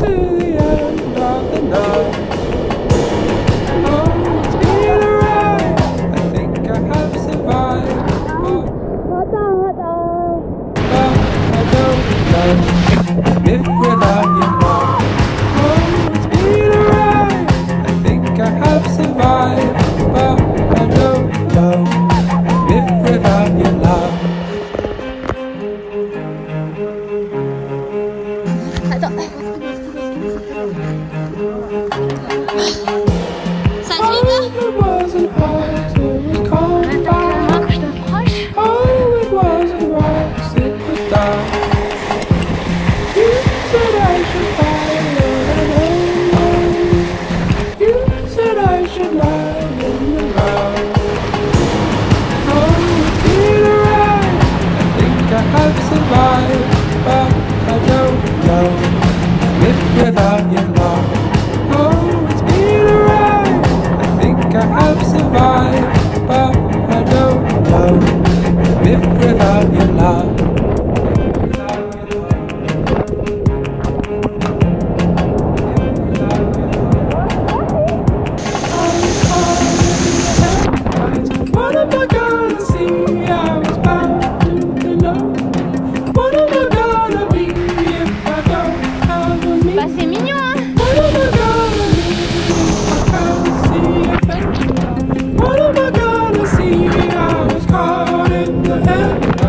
walking have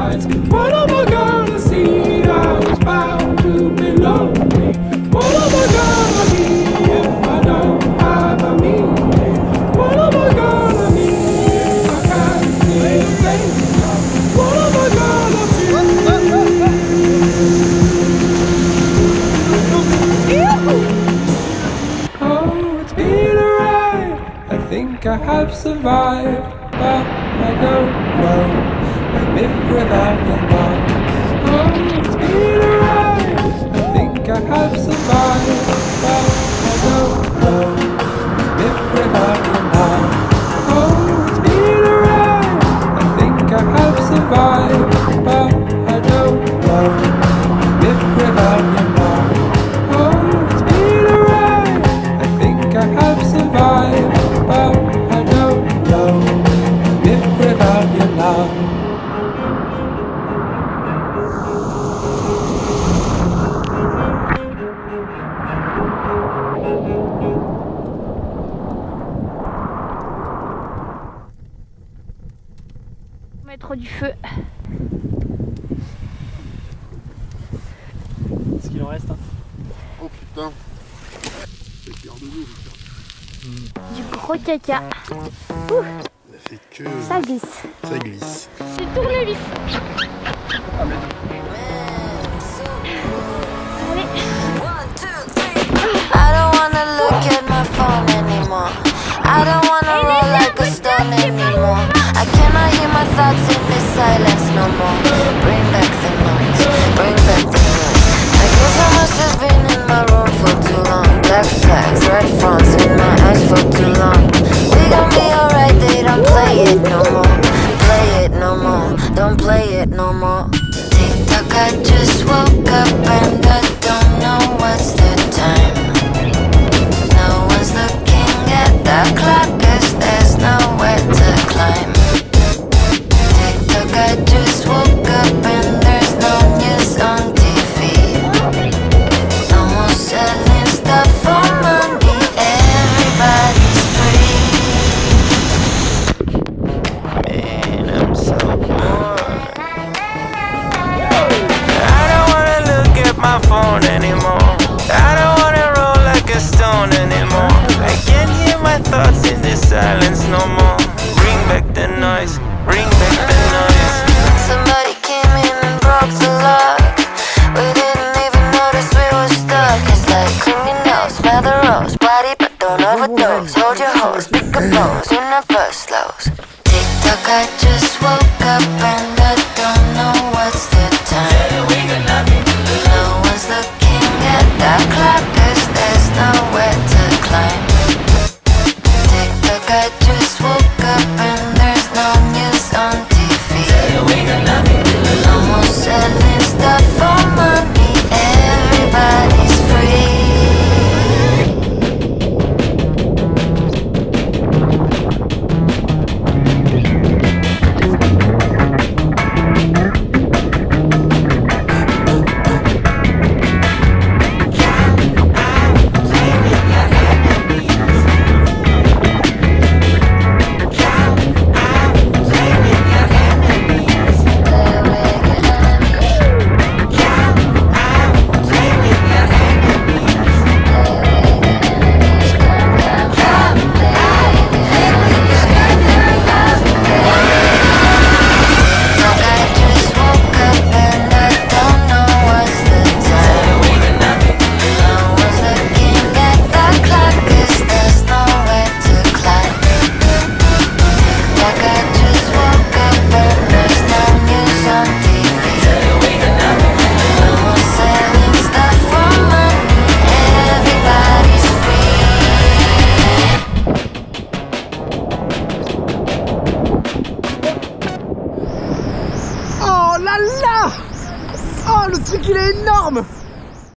headlights. What am I gonna see? I was bound to be lonely. What am I gonna be if I don't have a me? What am I gonna be if I can't see a thing? What am I gonna Oh, it's been a ride. I think I have survived, but I don't know if without your love. Oh, it's been a ride. I think I have survived, du feu. Ce qu'il en reste. hein. Oh putain. C'est fier de nous, putain. Du gros caca. Ça fait que. Ça glisse. Ça glisse. Du tournevis. Allez. I don't wanna look at my phone anymore. I don't wanna roll like a stone anymore. Thoughts in this silence no more. Bring back the noise, bring back the noise. I guess I must have been in my room for too long. Black flags, red fronts in my eyes for too long. We gon' be alright, they don't play it no more. Play it no more, don't play it no more. Tick tock, I just woke anymore. I don't wanna roll like a stone anymore. I can't hear my thoughts in this silence no more. Bring back the noise, bring back the noise. Somebody came in and broke the lock. We didn't even notice we were stuck. It's like criminals, smell the rose, body but don't overdose. Hold your hose, pick bones, you never slows. Tick tock, I just woke up and